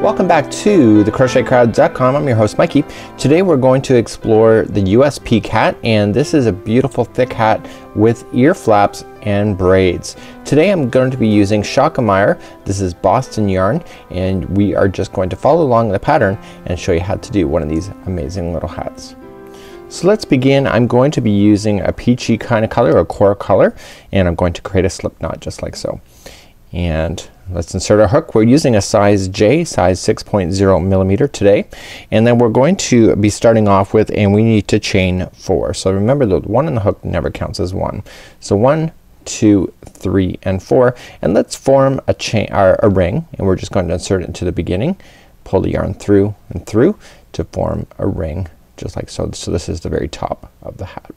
Welcome back to thecrochetcrowd.com. I'm your host Mikey. Today we're going to explore the USP hat and this is a beautiful thick hat with ear flaps and braids. Today I'm going to be using Schachenmayr. This is Boston yarn and we are just going to follow along the pattern and show you how to do one of these amazing little hats. So let's begin. I'm going to be using a peachy kind of color, a coral color, and I'm going to create a slip knot just like so. And let's insert our hook. We're using a size J, size 6.0 millimeter today. And then we're going to be starting off with, and we need to chain four. So remember the one in the hook never counts as one. So one, two, three, and four. And let's form a chain, or a ring, and we're just going to insert it into the beginning. Pull the yarn through and through to form a ring just like so. So this is the very top of the hat.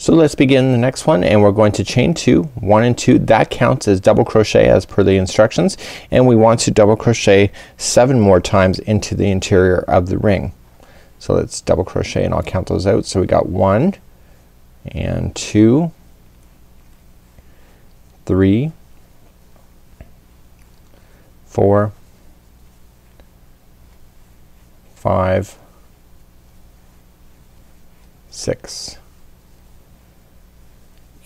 So let's begin the next one and we're going to chain two, one and two. That counts as double crochet as per the instructions and we want to double crochet seven more times into the interior of the ring. So let's double crochet and I'll count those out. So we got one and two, three, four, five, six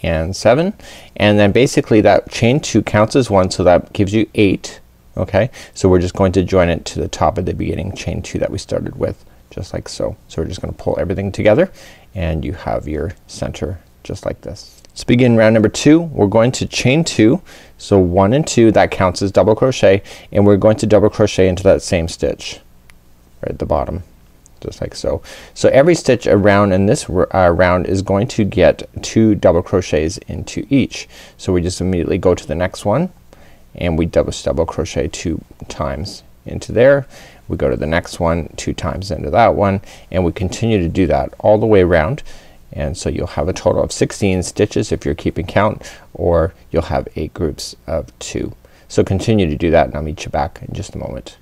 and seven and then basically that chain two counts as one so that gives you eight okay so we're just going to join it to the top of the beginning chain two that we started with just like so. So we're just gonna pull everything together and you have your center just like this. Let's begin round number two. We're going to chain two. So one and two that counts as double crochet and we're going to double crochet into that same stitch right at the bottom just like so. So every stitch around in this uh, round is going to get two double crochets into each. So we just immediately go to the next one and we double double crochet two times into there. We go to the next one two times into that one and we continue to do that all the way around and so you'll have a total of 16 stitches if you're keeping count or you'll have eight groups of two. So continue to do that and I'll meet you back in just a moment.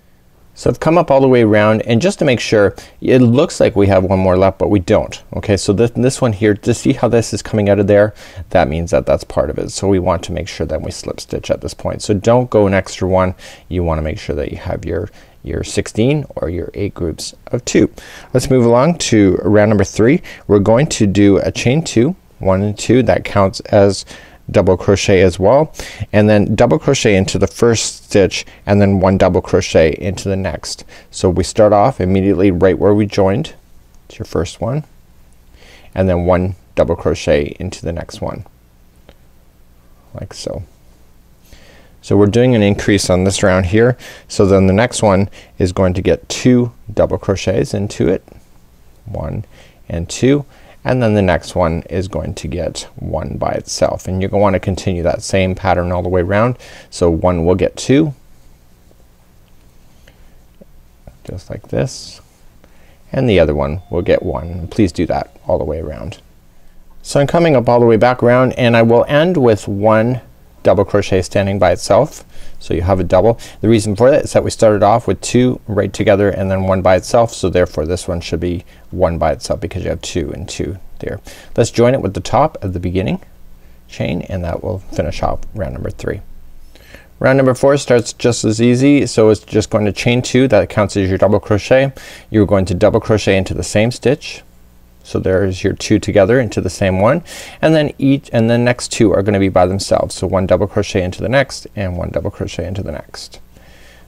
So I've come up all the way around and just to make sure it looks like we have one more left but we don't. Okay so this, this one here to see how this is coming out of there that means that that's part of it. So we want to make sure that we slip stitch at this point. So don't go an extra one. You wanna make sure that you have your your 16 or your 8 groups of 2. Let's move along to round number 3. We're going to do a chain 2, 1 and 2 that counts as double crochet as well and then double crochet into the first stitch and then one double crochet into the next. So we start off immediately right where we joined. It's your first one and then one double crochet into the next one like so. So we're doing an increase on this round here. So then the next one is going to get two double crochets into it. One and two and then the next one is going to get one by itself and you're gonna want to continue that same pattern all the way around. So one will get two just like this and the other one will get one. Please do that all the way around. So I'm coming up all the way back around and I will end with one double crochet standing by itself. So you have a double. The reason for that is that we started off with two right together and then one by itself. So therefore this one should be one by itself because you have two and two there. Let's join it with the top at the beginning chain and that will finish off round number three. Round number four starts just as easy. So it's just going to chain two that counts as your double crochet. You're going to double crochet into the same stitch so there's your two together into the same one and then each and the next two are gonna be by themselves. So one double crochet into the next and one double crochet into the next.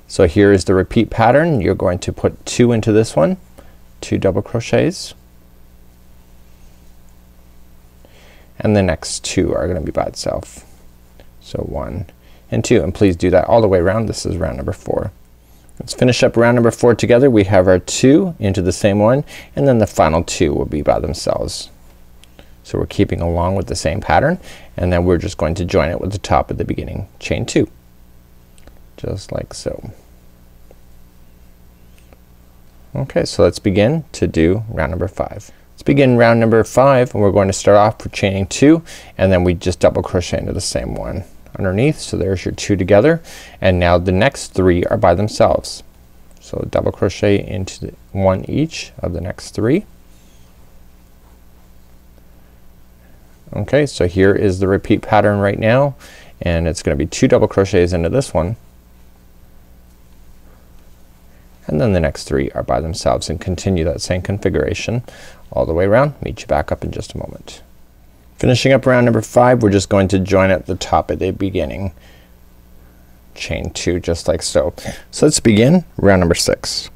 So here is the repeat pattern. You're going to put two into this one, two double crochets and the next two are gonna be by itself. So one and two and please do that all the way around. This is round number four. Let's finish up round number four together. We have our two into the same one and then the final two will be by themselves. So we're keeping along with the same pattern and then we're just going to join it with the top at the beginning. Chain two. Just like so. Okay, so let's begin to do round number five. Let's begin round number five and we're going to start off with chaining two and then we just double crochet into the same one underneath. So there's your two together and now the next three are by themselves. So double crochet into one each of the next three. Okay, so here is the repeat pattern right now and it's gonna be two double crochets into this one and then the next three are by themselves and continue that same configuration all the way around. Meet you back up in just a moment. Finishing up round number five we're just going to join at the top at the beginning. Chain two just like so. So let's begin round number six.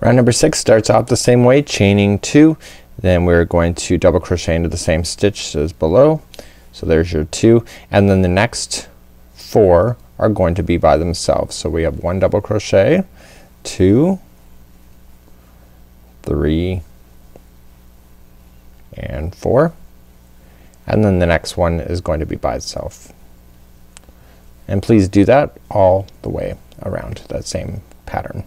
Round number six starts off the same way chaining two then we're going to double crochet into the same stitch as below. So there's your two and then the next four are going to be by themselves. So we have one double crochet, two, three, and four. And then the next one is going to be by itself. And please do that all the way around that same pattern.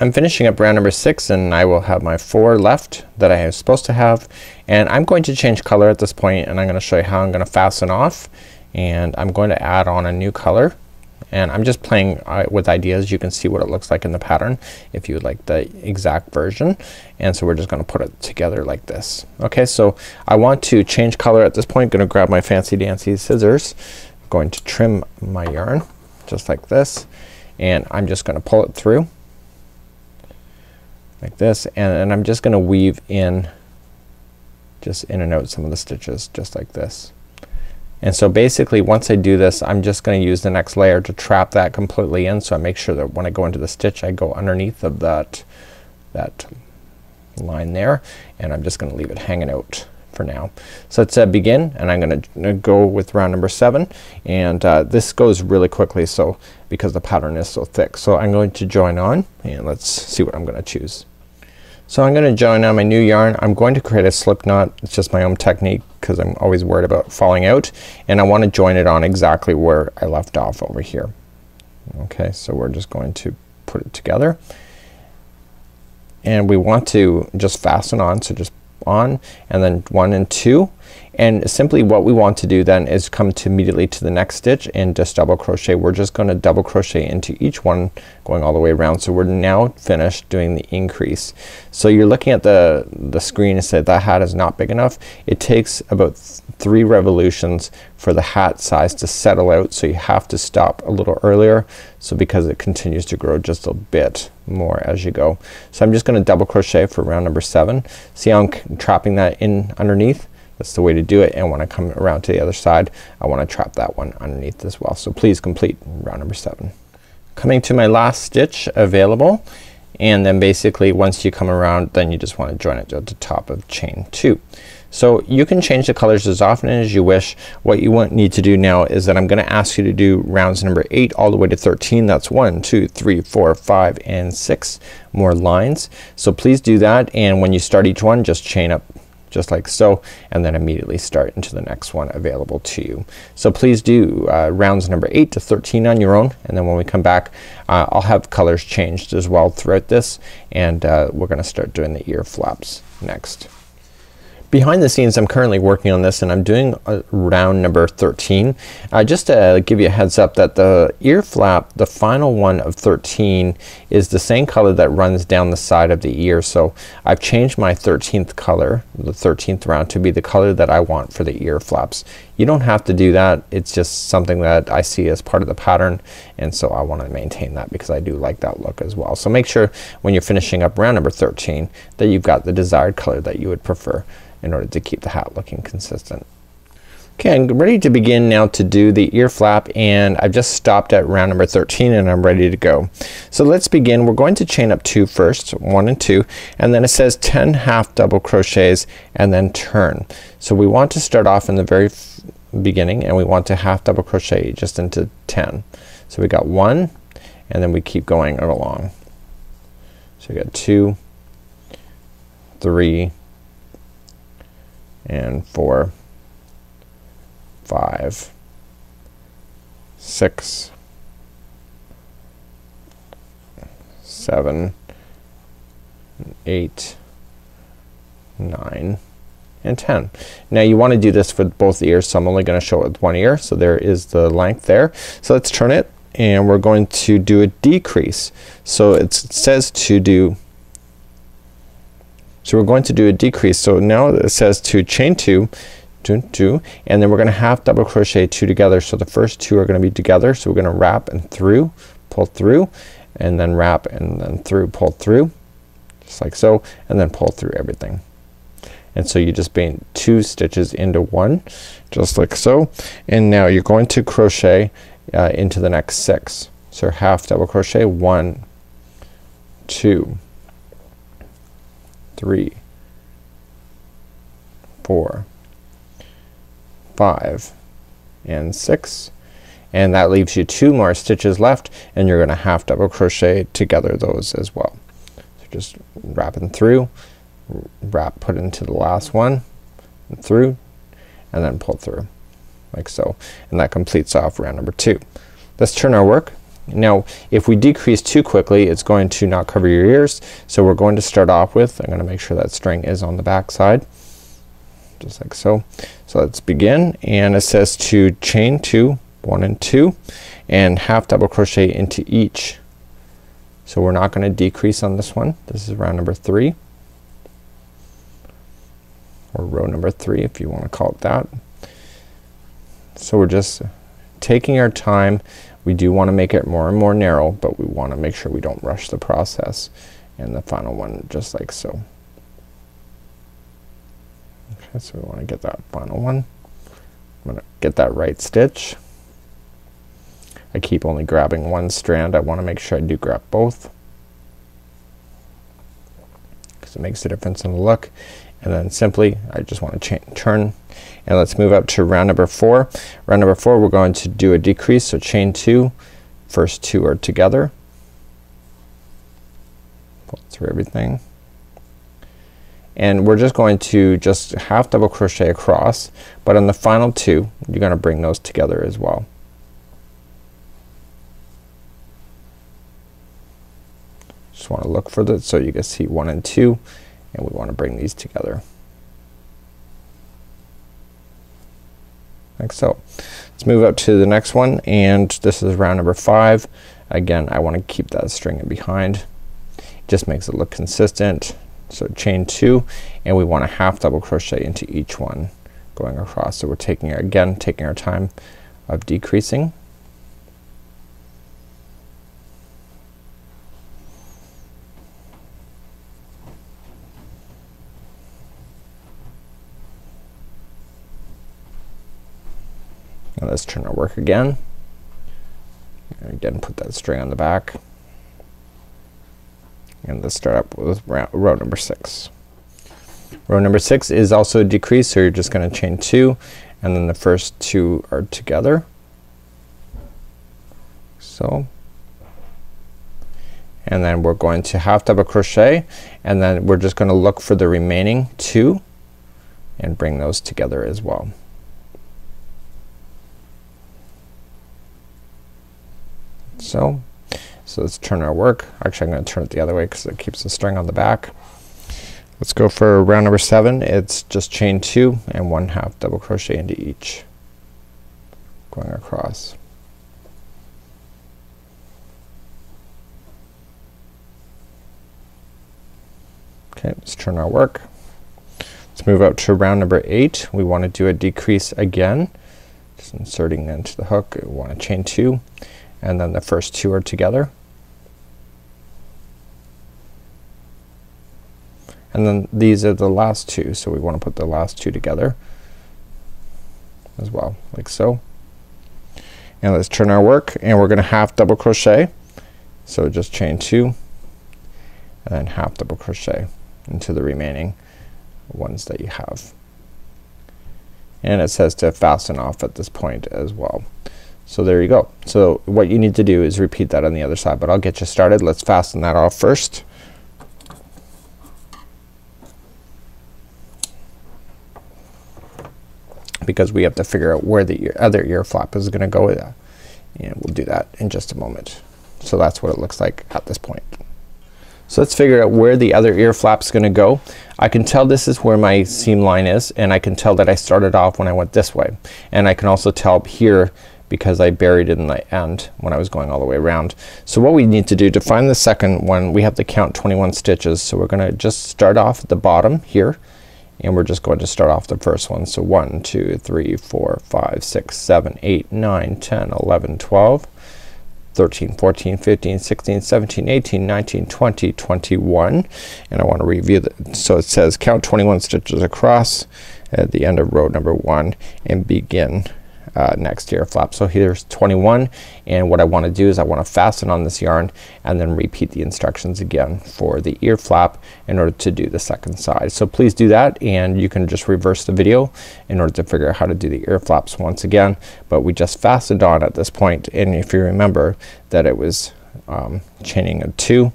I'm finishing up round number six and I will have my four left that I am supposed to have and I'm going to change color at this point and I'm gonna show you how I'm gonna fasten off and I'm going to add on a new color and I'm just playing uh, with ideas. You can see what it looks like in the pattern if you would like the exact version. And so we're just gonna put it together like this. Okay, so I want to change color at this point. Gonna grab my fancy dancy scissors. Going to trim my yarn just like this and I'm just gonna pull it through like this and, and I'm just gonna weave in just in and out some of the stitches just like this. And so basically once I do this I'm just gonna use the next layer to trap that completely in so I make sure that when I go into the stitch I go underneath of that that line there and I'm just gonna leave it hanging out for now. So let's begin and I'm gonna go with round number seven and uh, this goes really quickly so because the pattern is so thick. So I'm going to join on and let's see what I'm gonna choose. So I'm gonna join on my new yarn. I'm going to create a slip knot. It's just my own technique because I'm always worried about falling out and I want to join it on exactly where I left off over here. Okay, so we're just going to put it together and we want to just fasten on so just on and then one and two and simply what we want to do then is come to immediately to the next stitch and just double crochet. We're just gonna double crochet into each one going all the way around. So we're now finished doing the increase. So you're looking at the the screen and said that hat is not big enough. It takes about three revolutions for the hat size to settle out so you have to stop a little earlier so because it continues to grow just a bit more as you go. So I'm just gonna double crochet for round number seven. See how I'm trapping that in underneath? That's the way to do it and when I come around to the other side I wanna trap that one underneath as well. So please complete round number seven. Coming to my last stitch available and then basically once you come around then you just want to join it at the top of chain two. So you can change the colors as often as you wish. What you want need to do now is that I'm gonna ask you to do rounds number eight all the way to 13. That's one, two, three, four, five, and six more lines. So please do that and when you start each one just chain up just like so and then immediately start into the next one available to you. So please do uh, rounds number 8 to 13 on your own and then when we come back uh, I'll have colors changed as well throughout this and uh, we're gonna start doing the ear flaps next. Behind the scenes I'm currently working on this and I'm doing round number 13. Uh, just to give you a heads up that the ear flap, the final one of 13 is the same color that runs down the side of the ear. So I've changed my 13th color, the 13th round to be the color that I want for the ear flaps. You don't have to do that. It's just something that I see as part of the pattern and so I want to maintain that because I do like that look as well. So make sure when you're finishing up round number 13 that you've got the desired color that you would prefer in order to keep the hat looking consistent. Okay, I'm ready to begin now to do the ear flap and I've just stopped at round number 13 and I'm ready to go. So let's begin. We're going to chain up two first, one and two, and then it says 10 half double crochets and then turn. So we want to start off in the very beginning and we want to half double crochet just into 10. So we got one and then we keep going along. So we got two, three, and four, five, six, seven, eight, nine, and 10. Now you want to do this for both ears so I'm only going to show it with one ear. So there is the length there. So let's turn it and we're going to do a decrease. So it says to do so we're going to do a decrease. So now it says to chain two, two, two, and then we're gonna half double crochet two together. So the first two are gonna be together. So we're gonna wrap and through, pull through, and then wrap and then through pull through just like so and then pull through everything and so you just paint two stitches into one just like so and now you're going to crochet uh, into the next six so half double crochet one two three four five and six and that leaves you two more stitches left and you're gonna half double crochet together those as well. So just wrapping through, wrap put into the last one and through and then pull through like so and that completes off round number two. Let's turn our work. Now if we decrease too quickly it's going to not cover your ears so we're going to start off with I'm gonna make sure that string is on the back side just like so. So let's begin and it says to chain two one and two and half double crochet into each. So we're not gonna decrease on this one. This is round number three or row number three if you want to call it that. So we're just taking our time. We do want to make it more and more narrow but we want to make sure we don't rush the process and the final one just like so. Okay, so we want to get that final one. I'm gonna get that right stitch. I keep only grabbing one strand. I want to make sure I do grab both because it makes a difference in the look. And then simply I just want to turn and let's move up to round number four. Round number four we're going to do a decrease. So chain two, first two are together. Pull through everything. And we're just going to just half double crochet across but on the final two you're gonna bring those together as well. Just want to look for this so you can see one and two and we want to bring these together. Like so. Let's move up to the next one and this is round number five. Again I want to keep that string in behind. Just makes it look consistent. So chain two and we want to half double crochet into each one going across. So we're taking again taking our time of decreasing let's turn our work again. And again put that string on the back. And let's start up with row number six. Row number six is also a decrease so you're just gonna chain two and then the first two are together. So and then we're going to half double crochet and then we're just gonna look for the remaining two and bring those together as well. So. So let's turn our work. Actually I'm gonna turn it the other way because it keeps the string on the back. Let's go for round number seven. It's just chain two and one half double crochet into each going across. Okay, let's turn our work. Let's move up to round number eight. We want to do a decrease again. Just inserting into the hook. We want to chain two and then the first two are together. And then these are the last two so we want to put the last two together as well like so. And let's turn our work and we're gonna half double crochet. So just chain two and then half double crochet into the remaining ones that you have. And it says to fasten off at this point as well. So there you go. So what you need to do is repeat that on the other side, but I'll get you started. Let's fasten that off first. Because we have to figure out where the ear, other ear flap is gonna go with. And we'll do that in just a moment. So that's what it looks like at this point. So let's figure out where the other ear flap's gonna go. I can tell this is where my seam line is and I can tell that I started off when I went this way. And I can also tell here because I buried it in the end when I was going all the way around. So what we need to do to find the second one we have to count 21 stitches. So we're gonna just start off at the bottom here and we're just going to start off the first one. So 1, 2, 3, 4, 5, 6, 7, 8, 9, 10, 11, 12, 13, 14, 15, 16, 17, 18, 19, 20, 21 and I want to review that. So it says count 21 stitches across at the end of row number one and begin uh, next ear flap. So here's 21 and what I want to do is I want to fasten on this yarn and then repeat the instructions again for the ear flap in order to do the second side. So please do that and you can just reverse the video in order to figure out how to do the ear flaps once again. But we just fastened on at this point and if you remember that it was um, chaining a two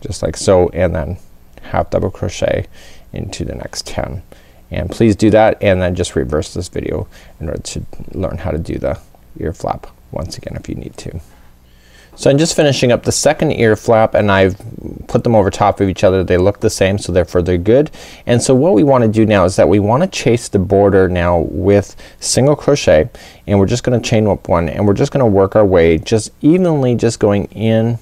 just like so and then half double crochet into the next 10 and please do that and then just reverse this video in order to learn how to do the ear flap once again if you need to. So I'm just finishing up the second ear flap and I've put them over top of each other. They look the same so therefore they're good. And so what we want to do now is that we want to chase the border now with single crochet and we're just gonna chain up one and we're just gonna work our way just evenly just going in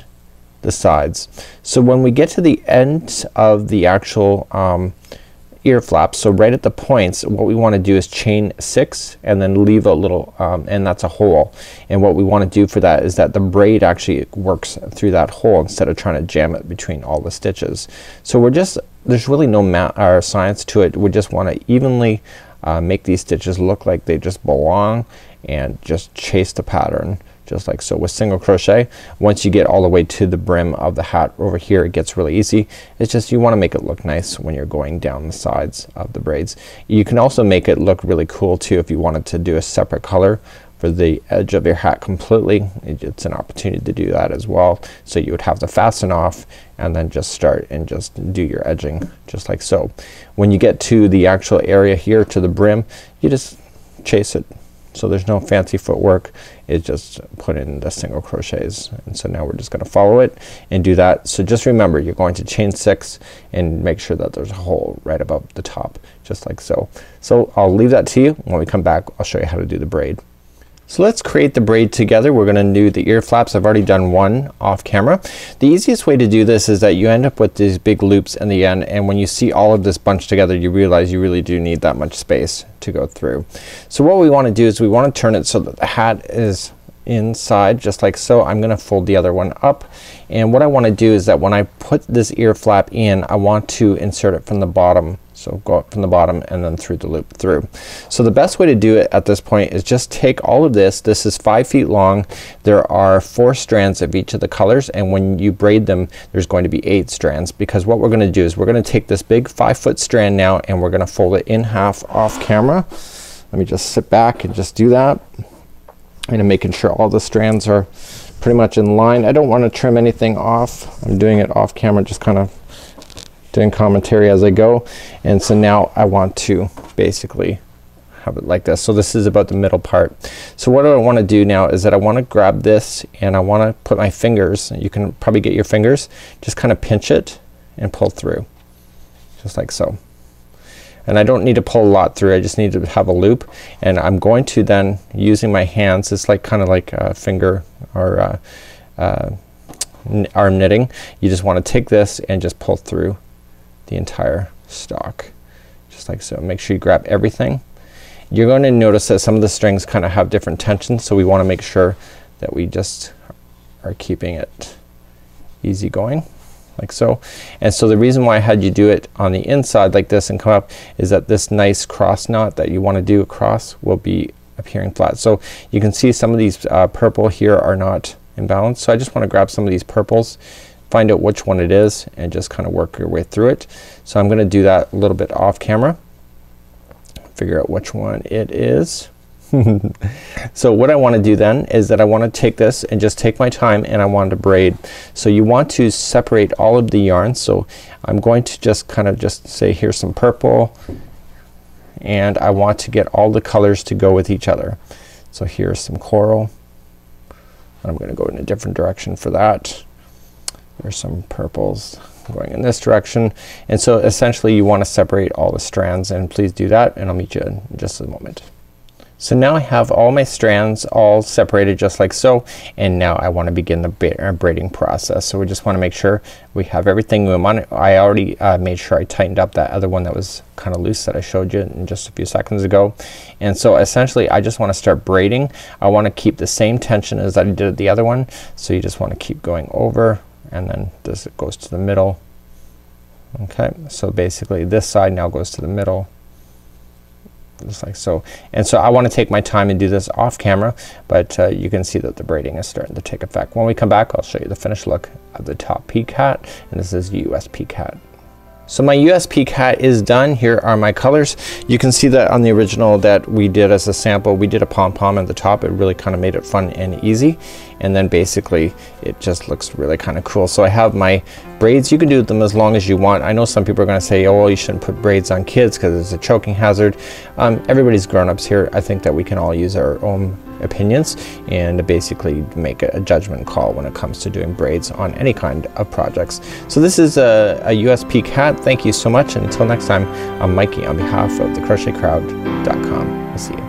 the sides. So when we get to the end of the actual um, ear flaps. So right at the points what we want to do is chain six and then leave a little um, and that's a hole. And what we want to do for that is that the braid actually works through that hole instead of trying to jam it between all the stitches. So we're just there's really no math or science to it. We just want to evenly uh, make these stitches look like they just belong and just chase the pattern just like so with single crochet. Once you get all the way to the brim of the hat over here it gets really easy. It's just you wanna make it look nice when you're going down the sides of the braids. You can also make it look really cool too if you wanted to do a separate color for the edge of your hat completely. It's an opportunity to do that as well. So you would have to fasten off and then just start and just do your edging just like so. When you get to the actual area here to the brim you just chase it so there's no fancy footwork. It's just put in the single crochets. And so now we're just gonna follow it and do that. So just remember you're going to chain six and make sure that there's a hole right above the top just like so. So I'll leave that to you. When we come back I'll show you how to do the braid. So let's create the braid together. We're gonna do the ear flaps. I've already done one off camera. The easiest way to do this is that you end up with these big loops in the end and when you see all of this bunched together you realize you really do need that much space to go through. So what we wanna do is we wanna turn it so that the hat is inside just like so. I'm gonna fold the other one up and what I wanna do is that when I put this ear flap in I want to insert it from the bottom so go up from the bottom and then through the loop through. So the best way to do it at this point is just take all of this. This is five feet long. There are four strands of each of the colors and when you braid them there's going to be eight strands because what we're gonna do is we're gonna take this big five foot strand now and we're gonna fold it in half off camera. Let me just sit back and just do that. And I'm making sure all the strands are pretty much in line. I don't want to trim anything off. I'm doing it off camera just kind of doing commentary as I go. And so now I want to basically have it like this. So this is about the middle part. So what I want to do now is that I want to grab this and I want to put my fingers, you can probably get your fingers, just kind of pinch it and pull through. Just like so. And I don't need to pull a lot through, I just need to have a loop. And I'm going to then, using my hands, it's like kind of like a finger or uh, uh, arm knitting. You just want to take this and just pull through the entire stock just like so. Make sure you grab everything. You're going to notice that some of the strings kind of have different tensions so we want to make sure that we just are keeping it easy going like so. And so the reason why I had you do it on the inside like this and come up is that this nice cross knot that you want to do across will be appearing flat. So you can see some of these uh, purple here are not in balance. So I just want to grab some of these purples find out which one it is and just kind of work your way through it. So I'm gonna do that a little bit off camera. Figure out which one it is. so what I want to do then is that I want to take this and just take my time and I want to braid. So you want to separate all of the yarn. So I'm going to just kind of just say here's some purple and I want to get all the colors to go with each other. So here's some coral. I'm gonna go in a different direction for that. There's some purples going in this direction. And so essentially you want to separate all the strands and please do that and I'll meet you in just a moment. So now I have all my strands all separated just like so and now I want to begin the uh, braiding process. So we just want to make sure we have everything we want. I already uh, made sure I tightened up that other one that was kind of loose that I showed you in just a few seconds ago. And so essentially I just want to start braiding. I want to keep the same tension as I did the other one. So you just want to keep going over and then this goes to the middle. Okay, so basically this side now goes to the middle just like so. And so I want to take my time and do this off camera but uh, you can see that the braiding is starting to take effect. When we come back I'll show you the finished look of the top peak hat and this is US peak hat. So my USP hat is done. Here are my colors. You can see that on the original that we did as a sample, we did a pom-pom at the top. It really kind of made it fun and easy. And then basically it just looks really kind of cool. So I have my braids. You can do them as long as you want. I know some people are going to say, oh, well, you shouldn't put braids on kids because it's a choking hazard. Um, everybody's grown-ups here. I think that we can all use our own opinions and basically make a, judgment call when it comes to doing braids on any kind of projects. So this is a, a US Peak hat. Thank you so much and until next time I'm Mikey on behalf of thecrochetcrowd.com. I'll see you.